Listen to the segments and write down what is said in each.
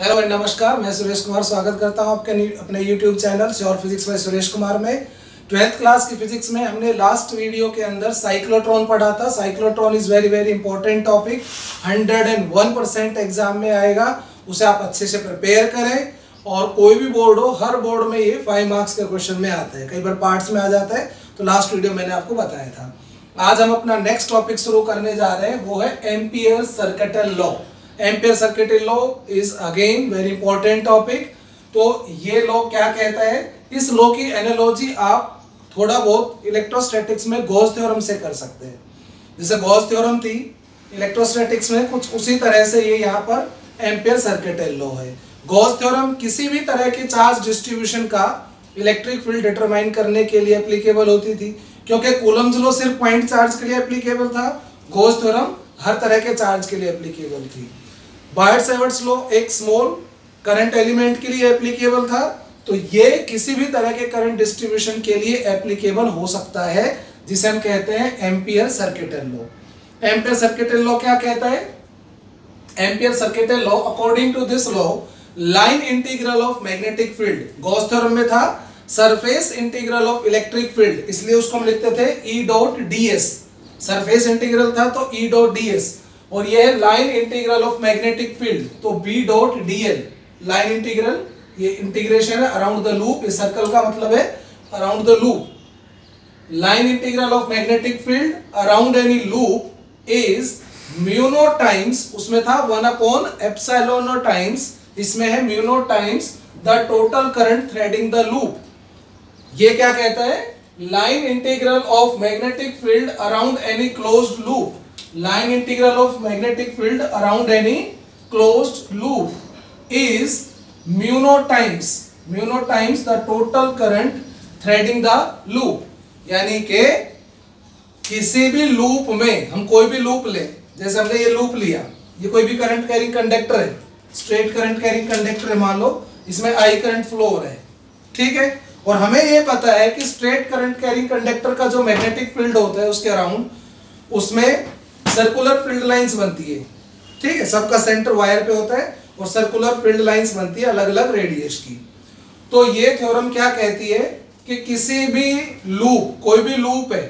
Hello and नमस्कार, मैं सुरेश कुमार स्वागत करता हूँ आपके अपने YouTube channel sure physics by Suresh Kumar में। ट्वेल्थ क्लास की फिजिक्स में हमने लास्ट वीडियो के अंदर साइक्लोट्रॉन पढ़ा था। Cyclotron is very very important topic hundred and one percent exam में आएगा। उसे आप अच्छे से प्रिपेयर करें। और कोई भी बोर्ड हो, हर बोर्ड में ये फाइव मार्क्स के क्वेश्चन में आता है। कई बार पार्ट्स में आ जाता है। तो लास्ट वीडियो मैंने आपको बताया था। आज हम अपना नेक्स्ट टॉपिक शुरू करने जा रहे हैं। वो है ampere circuital law ampere circuital law is again very important topic तो ये लॉ क्या कहता है? इस लॉ की एनालॉजी आप थोड़ा बहुत इलेक्ट्रोस्टैटिक्स में गॉस थ्योरम से कर सकते हैं। जैसे गॉस थ्योरम थी इलेक्ट्रोस्टैटिक्स में कुछ उसी तरह से ये यहाँ पर एम्पियर सर्किटल लॉ है। गॉस थ्योरम किसी भी तरह के चार्ज डिस्ट्रीब्यूशन का इलेक्ट्रिक फ़ील्ड डिटरमाइन करने के लिए एप्लीकेबल होती थी, क्योंकि कूलम्स लॉ सिर्फ़ पॉइंट चार्ज के लिए एप्लीकेबल था। गॉस थ्योरम हर तरह के चार्ज के लिए एप्लीकेबल थी। बायट सेवर्ट्स लॉ एक स्मॉल करंट एलिमेंट के लिए एप्लीकेबल था तो ये किसी भी तरह के करंट डिस्ट्रीब्यूशन के लिए एप्लीकेबल हो सकता है, जिसे हम कहते हैं ampere circuital law. Ampere circuital law क्या कहता है? Ampere circuital law according to this law line integral of magnetic field Gauss theorem में था surface integral of electric field इसलिए उसको हम लिखते थे E dot D S surface integral था तो ई डॉट डी एस और ये है line integral of magnetic field तो B dot D L line integral, ये इंटीग्रेशन है अराउंड द लूप इस सर्कल का मतलब है around the loop line integral of magnetic field around any loop is mu naught times उसमें था one upon epsilon naught times इसमें है mu naught times the total current threading the loop ये क्या कहता है? Line integral of magnetic field around any closed loop line integral of magnetic field around any closed mu naught times. Mu naught times the total current threading the loop. यानी के किसी भी loop में हम कोई भी लूप ले, जैसे हमने ये लूप लिया, ये कोई भी करंट कैरिंग कंडक्टर है स्ट्रेट करंट कैरिंग कंडक्टर है मान लो, इसमें आई करंट फ्लो हो रहा है ठीक है? और हमें ये पता है कि स्ट्रेट करंट कैरिंग कंडक्टर का जो मैग्नेटिक फ़ील्ड होता है उसके अराउंड उसमें सर्कुलर फ़ील्ड लाइंस बनती है। ठीक है? सबका सेंटर वायर पे होता है और सर्कुलर फ़ील्ड लाइंस बनती है अलग अलग रेडियस की। तो ये थ्योरम क्या कहती है कि किसी भी लूप कोई भी लूप है,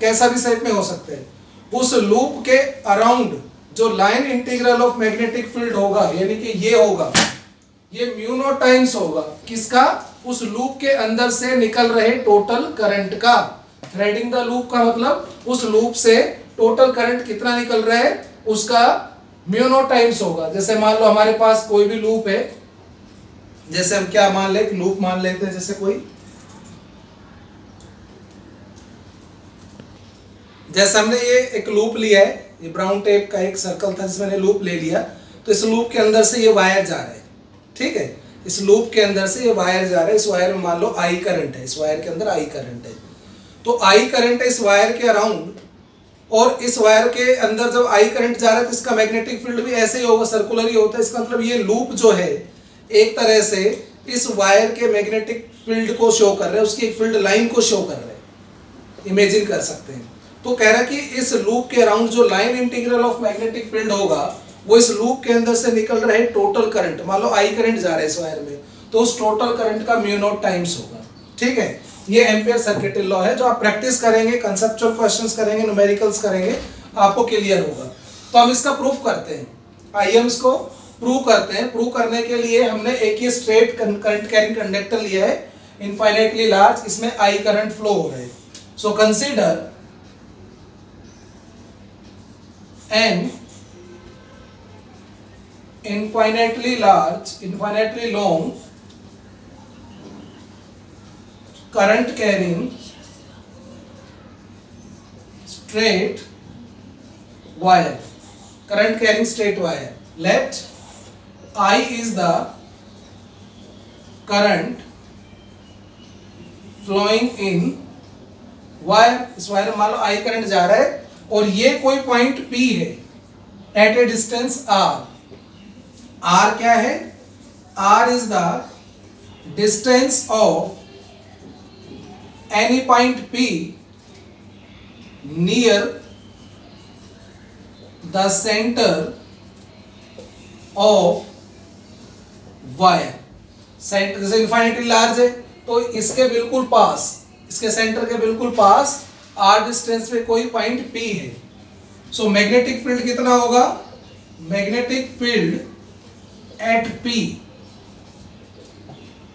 कैसा भी सेट में हो सकते हैं, उस लूप के अराउंड जो line integral of magnetic field होगा, यानी कि ये होगा, ये म्यूनो टाइम्स होगा, किसका? उस लूप के अंदर से निकल रहे टोटल करंट का। थ्रेडिंग द लूप का मतलब उस लूप से टोटल करंट कितना निकल रहा है, उसका म्यूनो टाइम्स होगा। जैसे मान लो हमारे पास कोई भी लूप है, जैसे हम क्या मान ले लूप मान लेते हैं जैसे कोई। जैसे हमने ये एक लूप लिया है, ये ब्राउन टेप का एक सर्कल था, जिसमें लूप ले लिया तो इस लूप के अंदर से ये वायर जा रहा है। ठीक है? इस लूप के अंदर से ये वायर जा रहा है, इस वायर में मान लो आई करंट है, इस वायर के अंदर आई करंट है। तो आई करंट है इस वायर के अराउंड और इस वायर के अंदर जब आई करंट जा रहा है तो इसका मैग्नेटिक फ़ील्ड भी ऐसे ही होगा सर्कुलर ही होता है। इसका मतलब ये लूप जो है, एक तरह से इस वायर के मैग्नेटिक फ़ील्ड को शो कर रहे हैं, उसकी एक फ़ील्ड लाइन को शो कर रहे हैं। इमेजिन कर सकते हैं। तो कह रहा है कि इस लूप के अराउंड जो line integral of magnetic field होगा, वो इस लूप के अंदर से निकल रहे टोटल करंट मान लो आई करंट जा रहा है इस वायर में तो उस टोटल करंट का म्यूनोट टाइम्स होगा। ठीक है? ये एम्पियर सर्किटल लॉ है, जो आप प्रैक्टिस करेंगे कंसेप्चुअल क्वेश्चंस करेंगे न्यूमेरिकल्स करेंगे, आपको क्लियर होगा। तो हम इसका प्रूफ करते हैं। आइए हम इसको प्रूव करते हैं। प्रूव करने के लिए हमने एक ही स्ट्रेट करंट कैरिंग कंडक्टर लिया है इनफाइनेटली लार्ज इसमें आई करंट फ्लो हो रहा है। So consider an infinitely large, infinitely long current carrying straight wire current carrying straight wire let i is the current flowing in wire इस wire में मान लो I current जा रहा है और ये कोई पॉइंट P है at a distance R R क्या है R is the distance of any point P near the center of wire center जैसे इन्फाइनिटी लार्ज है तो इसके बिल्कुल पास, इसके सेंटर के बिल्कुल पास आर डिस्टेंस पे कोई पॉइंट पी है। सो मैग्नेटिक फ़ील्ड कितना होगा? मैग्नेटिक फ़ील्ड एट पी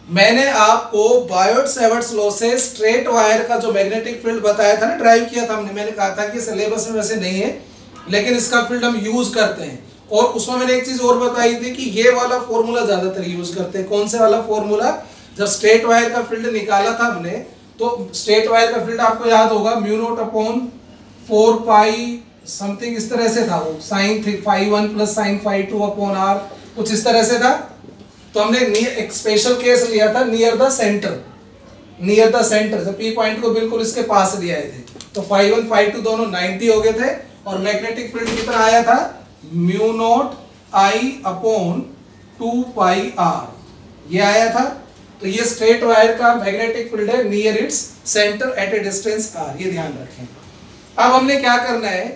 मैंने आपको बायोट सेवर्ट्स लॉ से स्ट्रेट वायर का जो मैग्नेटिक फ़ील्ड बताया था ना, ड्राइव किया था हमने, मैंने कहा था कि सिलेबस में वैसे नहीं है, लेकिन इसका फ़ील्ड हम यूज़ करते हैं। और उसमें मैंने एक चीज़ और बताई थी कि ये वाला फॉर्मूला ज़्यादातर यूज़ करते हैं। कौन से वाला फॉर्मूला? जब स्ट्रेट वायर का फ़ील्ड निकाला था हमने तो स्ट्रेट वायर का फ़ील्ड आपको याद होगा, mu naught upon four pi something इस तरह से था वो, sine three five one plus sine five two upon R, कुछ इस तरह से था। तो हमने एक स्पेशल केस लिया था near the center near the center जब पी पॉइंट को बिल्कुल इसके पास ले आए थे तो फाइव वन फाइव टू दोनों नाइनटी हो गए थे, और मैग्नेटिक फ़ील्ड कितना आया था mu naught I upon two pi R ये आया था तो ये स्ट्रेट वायर का मैग्नेटिक फ़ील्ड है near its center at a distance R ये ध्यान रखें। अब हमने क्या करना है,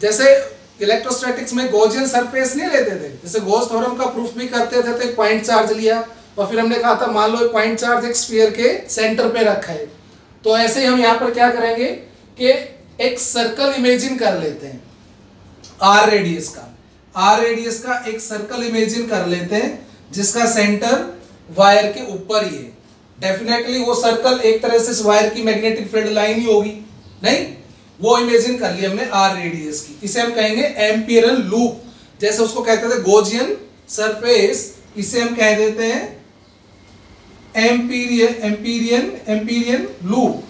जैसे इलेक्ट्रोस्टैटिक्स में गोजियन सरफेस नहीं लेते थे। जैसे गोज थ्योरम का प्रूफ भी करते थे तो एक पॉइंट चार्ज लिया, और फिर हमने कहा था, मान लो पॉइंट चार्ज एक स्फीयर के सेंटर पे रखा है। तो ऐसे ही हम यहाँ पर क्या करेंगे कि एक सर्कल इमेजिन कर लेते हैं। आर रेडियस का। आर रेडियस का एक सर्कल इमेजिन कर लेते हैं, जिसका सेंटर वायर के ऊपर ही है। डेफिनेटली वो सर्कल एक तरह से वायर की मैग्नेटिक फ़ील्ड लाइन ही होगी, नहीं? वो इमेजिन कर लिया हमने आर रेडियस की। इसे हम कहेंगे एम्पियरल लूप जैसे उसको कहते थे गोजियन सरफेस इसे हम कह देते हैं Amperian Amperian Amperian loop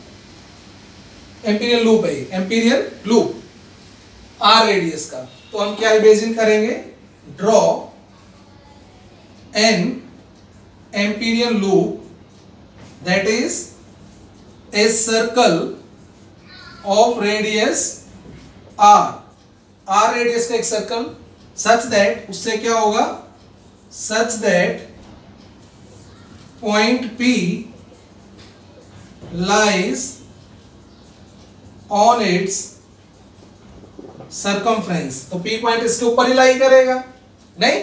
Amperian loop है एम्पीरियन लूप आर रेडियस का। तो हम क्या इमेजिन करेंगे? Draw an Amperian loop that is a circle of radius R R radius का एक सर्कल सच दैट उससे क्या होगा? Such that point P lies on its circumference तो पी पॉइंट इसके ऊपर ही लाई करेगा, नहीं?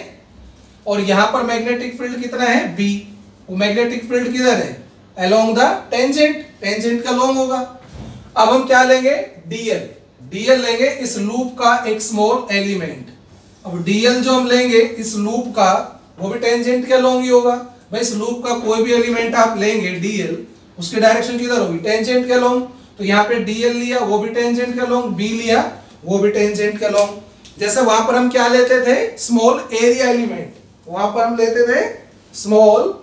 और यहाँ पर मैग्नेटिक फ़ील्ड कितना है? बी वो मैग्नेटिक फ़ील्ड किधर है? अलोंग द टेंजेंट टेंजेंट का लॉन्ग होगा। अब हम क्या लेंगे? डीएल डीएल लेंगे इस लूप का एक स्मॉल एलिमेंट अब डीएल जो हम लेंगे इस लूप का, वो भी टेंजेंट के लॉन्ग ही होगा। भाई, इस लूप का कोई भी एलिमेंट आप लेंगे डीएल उसकी डायरेक्शन किधर होगी? टेंजेंट के लॉन्ग तो यहाँ पे डीएल लिया, वो भी टेंजेंट के लॉन्ग बी लिया, वो भी टेंजेंट के लॉन्ग जैसे वहाँ पर हम क्या लेते थे? स्मॉल एरिया एलिमेंट वहाँ पर हम लेते थे स्मॉल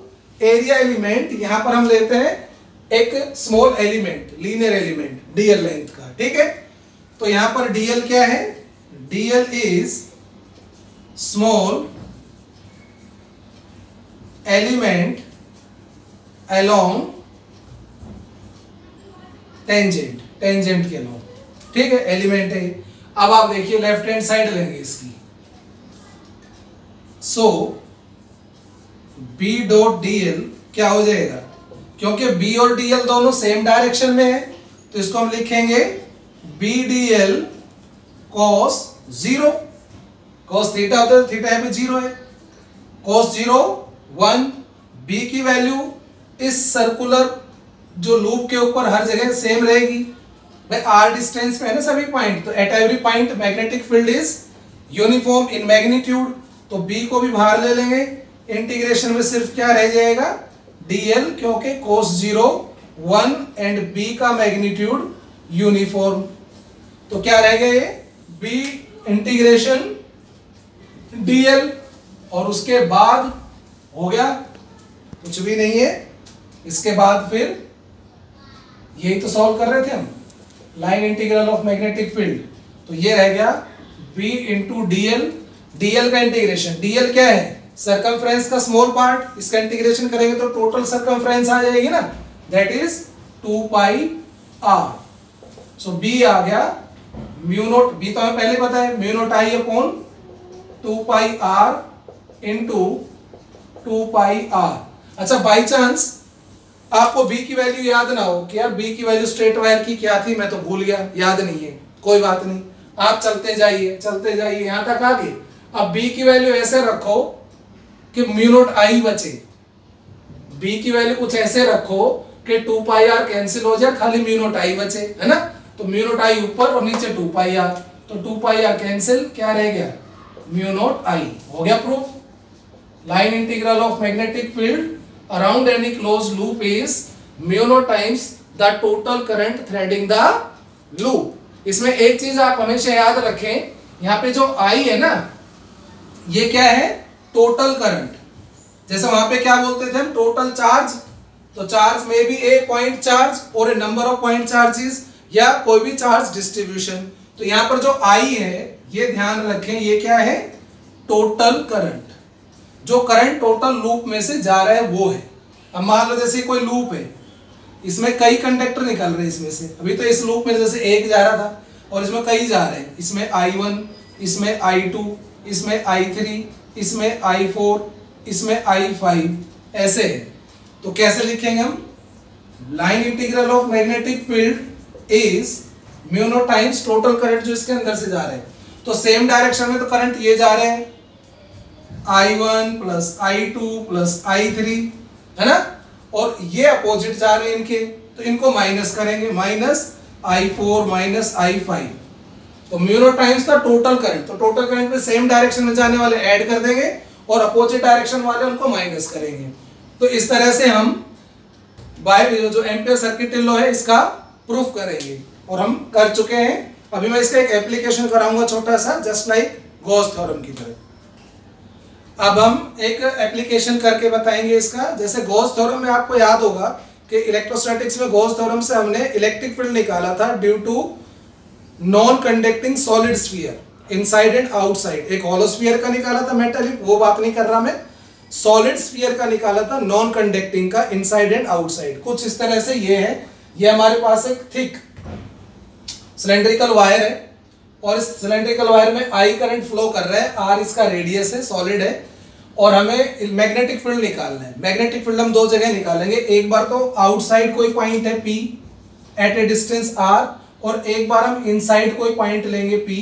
एरिया एलिमेंट यहाँ पर हम लेते हैं एक small element linear element DL length का, ठीक है? तो यहाँ पर डीएल क्या है? DL is small element along tangent tangent के अलोंग ठीक है? एलिमेंट है। अब आप देखिए लेफ़्ट हैंड साइड लेंगे इसकी। सो बी डॉट डीएल क्या हो जाएगा? क्योंकि बी और डीएल दोनों सेम डायरेक्शन में है तो इसको हम लिखेंगे B D L cos zero cos theta होता है थीटा यहाँ पे ज़ीरो है। कॉस ज़ीरो वन बी की वैल्यू इस सर्कुलर जो लूप के ऊपर हर जगह सेम रहेगी। भाई आर डिस्टेंस पे है ना सभी पॉइंट तो at every point magnetic field is uniform in magnitude तो बी को भी बाहर ले लेंगे। इंटीग्रेशन में सिर्फ़ क्या रह जाएगा? डीएल क्योंकि cos zero one and B का मैग्नीट्यूड यूनिफॉर्म तो क्या रह गए बी इंटीग्रेशन डीएल और उसके बाद हो गया, कुछ भी नहीं है। इसके बाद फिर यही तो सॉल्व कर रहे थे हम line integral of magnetic field तो ये रह गया बी इंटू डीएल डीएल का इंटीग्रेशन डीएल क्या है? सर्कमफ्रेंस का स्मॉल पार्ट इसका इंटीग्रेशन करेंगे तो टोटल सर्कमफ्रेंस आ जाएगी ना? That is two pi R so B आ गया म्यू नोट बी तो हमें पहले पता है mu naught I upon two pi R into two pi R अच्छा बाई चांस आपको बी की वैल्यू याद ना हो, कि यार बी की वैल्यू स्ट्रेट वायर की क्या थी, मैं तो भूल गया, याद नहीं है, कोई बात नहीं। आप चलते जाइए चलते जाइए, यहाँ तक आ गए अब बी की वैल्यू ऐसे रखो कि म्यूनोट आई बचे। बी की वैल्यू कुछ ऐसे रखो कि टू पाई आर कैंसिल हो जाए, खाली म्यूनोट आई बचे, है ना? तो म्यूनोट आई ऊपर और नीचे टू पाई आर तो टू पाई आर कैंसिल क्या रह गया? म्यूनोट आई हो गया proof line integral of magnetic field around any close loop is mu naught times the total current threading the loop इसमें एक चीज़ आप हमेशा याद रखें, यहाँ पे जो आई है ना, ये क्या है? टोटल करंट जैसे वहाँ पे क्या बोलते थे हम? टोटल चार्ज तो चार्ज में भी ए पॉइंट चार्ज और a number of point charges या कोई भी चार्ज डिस्ट्रीब्यूशन तो यहाँ पर जो आई है, ये ध्यान रखें, ये क्या है? टोटल करंट जो करंट टोटल लूप में से जा रहा है, वो है। अब मान लो जैसे कोई लूप है, इसमें कई कंडक्टर निकल रहे हैं इसमें से। अभी तो इस लूप में जैसे एक जा रहा था और इसमें कई जा रहे हैं। इसमें आई वन इसमें आई टू इसमें आई थ्री इसमें आई फोर इसमें आई फाइव ऐसे है। तो कैसे लिखेंगे हम? Line integral of magnetic field is mu naught times total current जो इसके अंदर से जा रहे हैं। तो सेम डायरेक्शन में तो करंट ये जा रहे हैं। I one plus I two plus I three है ना? और ये अपोजिट जा रहे हैं इनके। तो इनको माइनस करेंगे। Minus I four minus I five तो म्यूनो टाइम्स का टोटल करंट तो टोटल करंट में सेम डायरेक्शन में जाने वाले ऐड कर देंगे और अपोजिट डायरेक्शन वाले उनको माइनस करेंगे। तो इस तरह से हम बाय जो एम्पियर सर्किट लॉ है, इसका प्रूफ करेंगे। और हम कर चुके हैं। अभी मैं इसका एक एप्लीकेशन कराऊँगा छोटा सा जस्ट लाइक गॉस थ्योरम की तरह। अब हम एक एप्लीकेशन करके बताएँगे इसका। जैसे गॉस थ्योरम में आपको याद होगा कि इलेक्ट्रोस्टैटिक्स में गॉस थ्योरम से हमने इलेक्ट्रिक फ़ील्ड निकाला था due to non conducting solid sphere inside and outside एक हॉलो स्फीयर का निकाला था मेटेलिक वो बात नहीं कर रहा मैं। सॉलिड स्फीयर का निकाला था नॉन कंडक्टिंग का इनसाइड एंड आउटसाइड कुछ इस तरह से ये है। ये हमारे पास एक थिक सिलेंड्रिकल वायर है। और इस सिलेंड्रिकल वायर में आई करंट फ्लो कर रहा है। आर इसका रेडियस है सॉलिड है। और हमें मैग्नेटिक फ़ील्ड निकालना है। मैग्नेटिक फ़ील्ड हम दो जगह निकालेंगे। एक बार तो आउटसाइड कोई पॉइंट है P at a distance R और एक बार हम इनसाइड कोई पॉइंट लेंगे P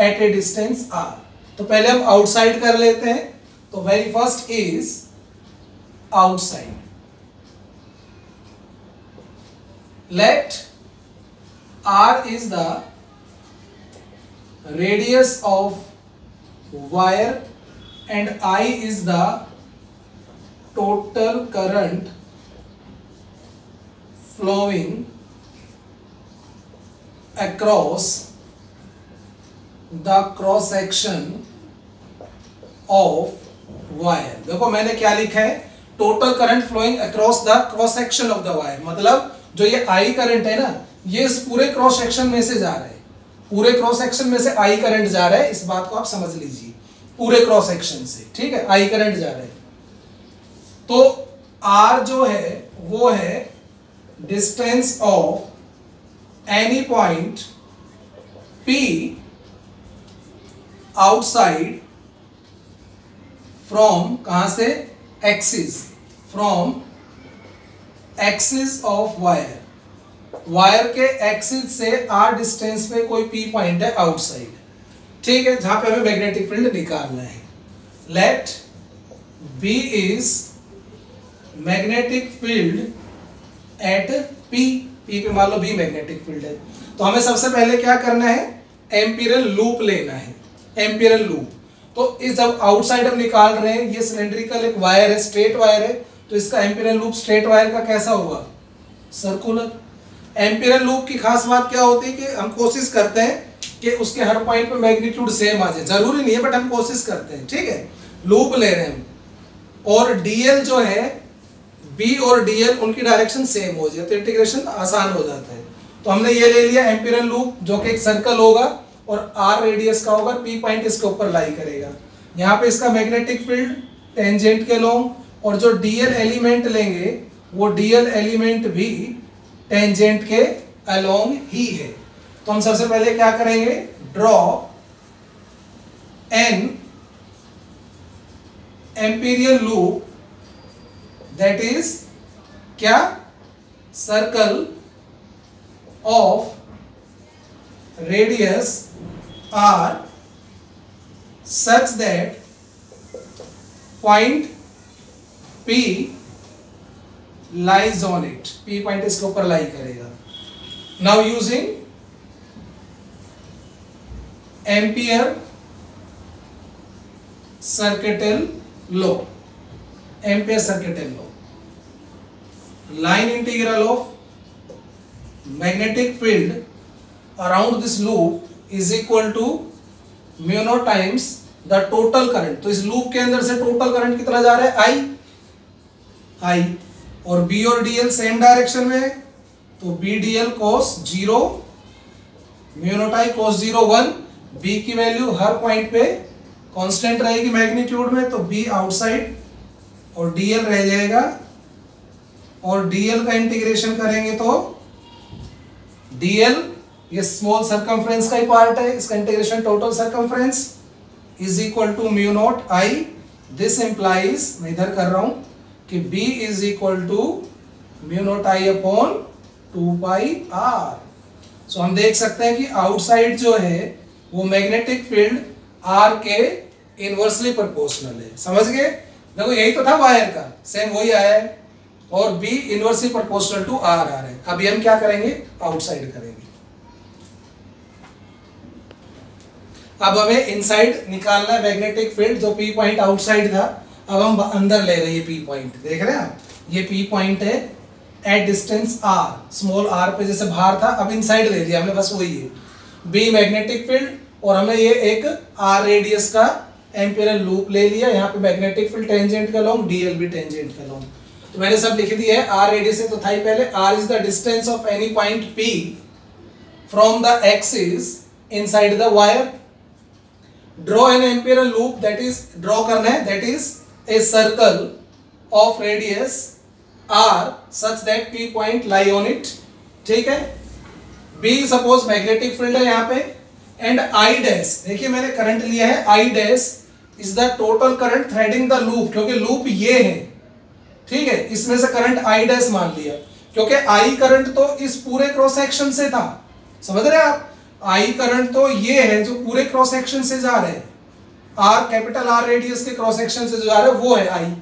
at a distance R तो पहले हम आउटसाइड कर लेते हैं। तो very first is outside let R is the radius of wire and I is the total current flowing across the cross section of wire. देखो मैंने क्या लिखा है? Total current flowing across the cross section of the wire मतलब जो ये I current है ना, ये इस पूरे क्रॉस सेक्शन में से जा रहा है। पूरे क्रॉस सेक्शन में से आई करंट जा रहा है। इस बात को आप समझ लीजिए। पूरे क्रॉस सेक्शन से, ठीक है? आई करंट जा रहा है। तो आर जो है, वो है distance of any point P outside from कहाँ से? Axis from axis of wire wire के एक्सिस से आर डिस्टेंस पे कोई पी पॉइंट है आउटसाइड ठीक है, जहाँ पे हमें मैग्नेटिक फ़ील्ड निकालना है. Let B is magnetic field at P P पे मान लो बी मैग्नेटिक फ़ील्ड है। तो हमें सबसे पहले क्या करना है? एम्पिरल लूप लेना है। एम्पिरल लूप तो इस जब आउटसाइड हम निकाल रहे हैं, ये सिलेंड्रिकल एक वायर है स्ट्रेट वायर है तो इसका एम्पिरल लूप स्ट्रेट वायर का कैसा होगा सर्कुलर एम्पिरल लूप की खास बात क्या होती है कि हम कोशिश करते हैं कि उसके हर पॉइंट पे मैग्नीट्यूड सेम आ जाए। ज़रूरी नहीं है बट हम कोशिश करते हैं। ठीक है? लूप ले रहे हैं और डीएल जो है बी और डीएल उनकी डायरेक्शन सेम हो जाए तो इंटीग्रेशन आसान हो जाता है। तो हमने ये ले लिया एम्पिरल लूप जो कि एक सर्कल होगा, और आर रेडियस का होगा पी पॉइंट इसके ऊपर लाई करेगा। यहाँ पे इसका मैग्नेटिक फ़ील्ड टेंजेंट के लॉन्ग और जो डीएल एलिमेंट लेंगे, वो डीएल एलिमेंट भी टेंजेंट के अलोंग ही है। तो हम सबसे पहले क्या करेंगे? Draw an amperian loop that is क्या? Circle of radius r such that point p lies on it p point इसके ऊपर लाई करेगा। Now using Ampere circuital law Ampere circuital law line integral of magnetic field around this loop is equal to mu naught times the total current तो इस loop के अंदर से total current कितना जा रहा है? आई आई और बी और डीएल सेम डायरेक्शन में है तो b d l cos zero mu naught i cos zero one b की वैल्यू हर पॉइंट पे कांस्टेंट रहेगी मैग्नीट्यूड में तो बी आउटसाइड और डीएल रह जाएगा और डीएल का इंटीग्रेशन करेंगे तो डीएल ये स्मॉल सरकमफ्रेंस का ही पार्ट है, इसका integration total circumference is equal to mu naught I this implies मैं इधर कर रहा हूँ, कि B is equal to mu naught I upon two pi r so हम देख सकते हैं कि आउटसाइड जो है, वो मैग्नेटिक फ़ील्ड आर के इनवर्सली प्रोपोर्शनल है। समझ गए? देखो, यही तो था वायर का। सेम वही आया है। और b inversely proportional to r r है। अभी हम क्या करेंगे? आउटसाइड करेंगे। अब हमें इनसाइड निकालना है मैग्नेटिक फ़ील्ड जो पी पॉइंट आउटसाइड था। अब हम अंदर ले रहे हैं पी पॉइंट देख रहे हैं आप? ये पी पॉइंट है at distance r small r पे जैसे बाहर था, अब इनसाइड ले लिया हमने, बस वही है। बी मैग्नेटिक फ़ील्ड और हमने ये एक आर रेडियस का एम्पियरल लूप ले लिया। यहाँ पे मैग्नेटिक फ़ील्ड टेंजेंट का लॉन्ग डीएल भी टेंजेंट का लॉन्ग तो मैंने सब लिख दिया है आर रेडियस है तो था ही पहले r is the distance of any point p from the axis inside the wire draw an amperian loop that is draw करना है that is a circle of radius r such that p point lie on it ठीक है? B suppose magnetic field है यहाँ पे and I dash देखिए मैंने current लिया है I dash is the total current threading the loop क्योंकि लूप ये है। ठीक है, इसमें से करंट आई डैश मान लिया, क्योंकि आई करंट तो इस पूरे क्रॉस सेक्शन से था। समझ रहे आप? आई करंट तो ये है जो पूरे क्रॉस सेक्शन से जा रहे हैं। आर कैपिटल आर रेडियस के क्रॉस सेक्शन से जो जा रहे हैं, वो है आई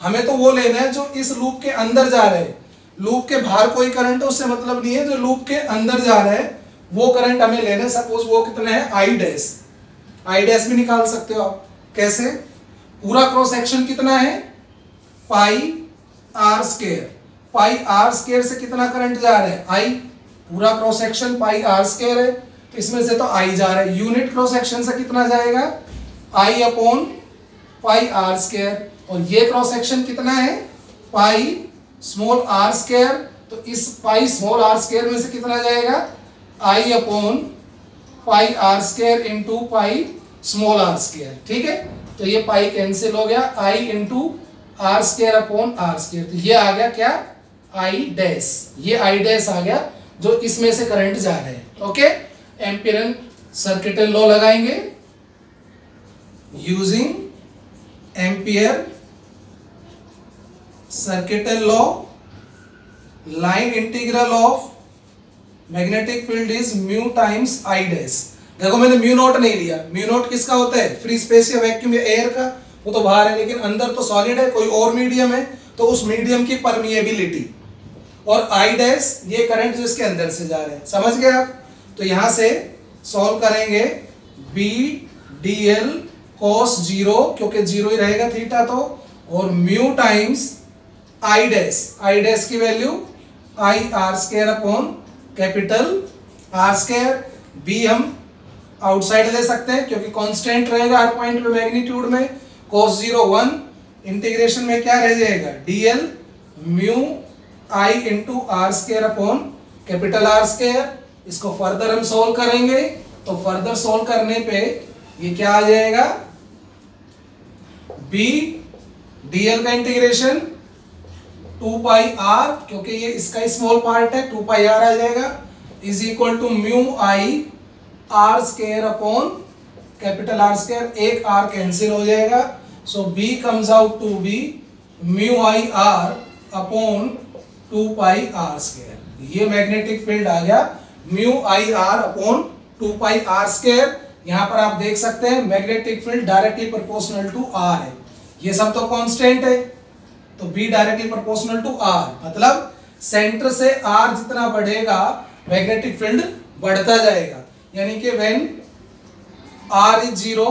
हमें तो वो लेना है जो इस लूप के अंदर जा रहे हैं। लूप के बाहर कोई करंट है उससे मतलब नहीं है, जो लूप के अंदर जा रहे हैं, वो करंट हमें लेना है। सपोज़ वो कितने है? आई डैश आई डैश भी निकाल सकते हो आप। कैसे? पूरा क्रॉस सेक्शन कितना है? Pi r square pi r square से कितना करंट जा रहा है? आई पूरा cross section pi r square है। तो इसमें से तो आई जा रहा है। यूनिट क्रॉस सेक्शन से कितना जाएगा? I upon pi r square और ये क्रॉस सेक्शन कितना है? पाई स्मॉल आर स्केयर तो इस पाई स्मॉल आर स्केयर में से कितना जाएगा? I upon pi r square into pi small r square ठीक है? तो ये पाई कैंसिल हो गया। I into r square upon r square तो ये आ गया क्या? आई डैश ये आई डैश आ गया, जो इसमें से करंट जा रहे हैं। ओके एम्पियरन सर्किटल लॉ लगाएँगे। Using Ampere circuital law line integral of magnetic field is mu times I dash देखो, मैंने म्यू नोट नहीं लिया। म्यू नोट किसका होता है? फ्री स्पेस या वैक्यूम या एयर का? वो तो बाहर है, लेकिन अंदर तो सॉलिड है, कोई और मीडियम है तो उस मीडियम की परमिएबिलिटी और आई डैश ये करंट जो इसके अंदर से जा रहे हैं। समझ गए आप? तो यहाँ से सॉल्व करेंगे b d l cos zero क्योंकि ज़ीरो ही रहेगा थीटा तो और mu times I dash I dash की value I r square upon capital r square b हम आउटसाइड ले सकते हैं, क्योंकि कांस्टेंट रहेगा हर पॉइंट पे मैग्नीट्यूड में। Cos ज़ीरो वन इंटीग्रेशन में क्या रह जाएगा? dl mu I into r square upon capital r square इसको फर्दर हम सोल्व करेंगे तो फर्दर सोल्व करने पे ये क्या आ जाएगा? b dl का इंटीग्रेशन टू पाई आर क्योंकि ये इसका स्मॉल पार्ट है टू पाई आर आ जाएगा। Is equal to mu I r square upon capital r square एक आर कैंसिल हो जाएगा। So b comes out to be mu I r upon two pi r square ये magnetic field आ गया. Mu I r upon two pi r square यहाँ पर आप देख सकते हैं magnetic field directly proportional to r है. ये सब तो कांस्टेंट है. तो b directly proportional to r मतलब सेंटर से आर जितना बढ़ेगा मैग्नेटिक फ़ील्ड बढ़ता जाएगा. यानी कि व्हेन आर इज़ ज़ीरो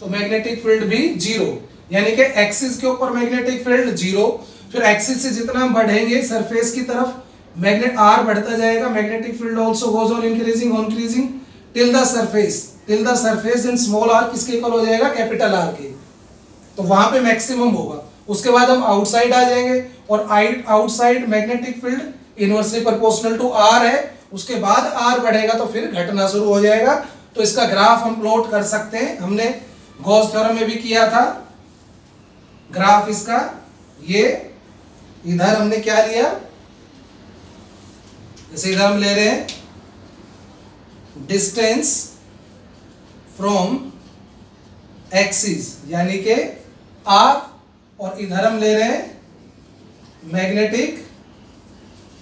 तो मैग्नेटिक फ़ील्ड भी ज़ीरो यानी कि एक्सिस के ऊपर मैग्नेटिक फ़ील्ड ज़ीरो फिर एक्सिस से जितना हम बढ़ेंगे सरफेस की तरफ़ मैग्नेट आर बढ़ता जाएगा magnetic field also goes on increasing increasing till the surface till the surface in small r किसके इक्वल हो जाएगा? कैपिटल आर के। तो वहाँ पे मैक्सिमम होगा। उसके बाद हम आउटसाइड आ जाएँगे और outside magnetic field inversely proportional to r है। उसके बाद आर बढ़ेगा तो फिर घटना शुरू हो जाएगा। तो इसका ग्राफ हम प्लॉट कर सकते हैं। हमने गॉस थ्योरम में भी किया था। ग्राफ इसका, ये, इधर हमने क्या लिया? जैसे इधर हम ले रहे हैं डिस्टेंस फ्रॉम एक्सिस यानी के आर और इधर हम ले रहे हैं मैग्नेटिक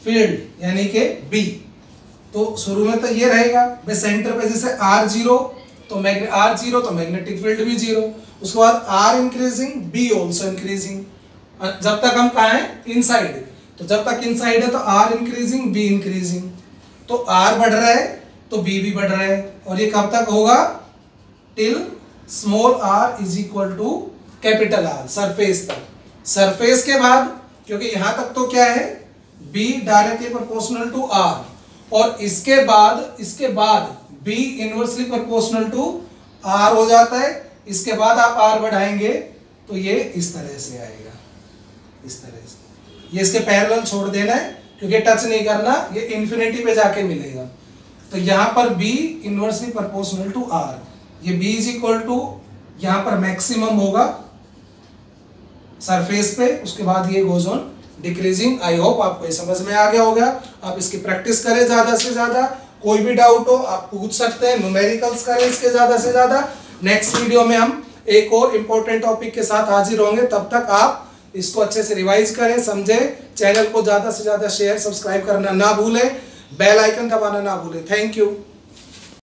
फ़ील्ड यानी के बी तो शुरू में तो ये रहेगा भाई सेंटर पे जैसे आर ज़ीरो तो आर ज़ीरो तो मैग्नेटिक फ़ील्ड भी ज़ीरो उसके बाद r increasing b also increasing जब तक हम कहा है? इनसाइड तो जब तक इनसाइड है तो आर इंक्रीजिंग बी इंक्रीजिंग तो आर बढ़ रहा है तो बी भी बढ़ रहा है. और ये कब तक होगा? Till small r is equal to capital r surface तक. सरफेस के बाद, क्योंकि यहाँ तक तो क्या है? B directly proportional to r और इसके बाद इसके बाद b inversely proportional to r हो जाता है। इसके बाद आप आर बढ़ाएँगे तो ये इस तरह से आएगा। इस तरह से। ये इसके पैरेलल छोड़ देना है, क्योंकि टच नहीं करना, ये इन्फिनिटी पे जाके मिलेगा। तो यहाँ पर b inversely proportional to r ये बी इज़ इक्वल टू यहाँ पर मैक्सिमम होगा सरफेस पे, उसके बाद ये goes on decreasing I hope आपको ये समझ में आ गया होगा। आप इसकी प्रैक्टिस करें ज़्यादा से ज़्यादा। कोई भी डाउट हो, आप पूछ सकते हैं न्यूमेरिकल्स करें इसके ज़्यादा से ज़्यादा। नेक्स्ट वीडियो में हम एक और इम्पोर्टेंट टॉपिक के साथ हाजिर होंगे। तब तक आप इसको अच्छे से रिवाइज करें, समझें चैनल को ज़्यादा से ज़्यादा शेयर सब्सक्राइब करना ना भूलें बेल आइकन दबाना ना भूलें। Thank you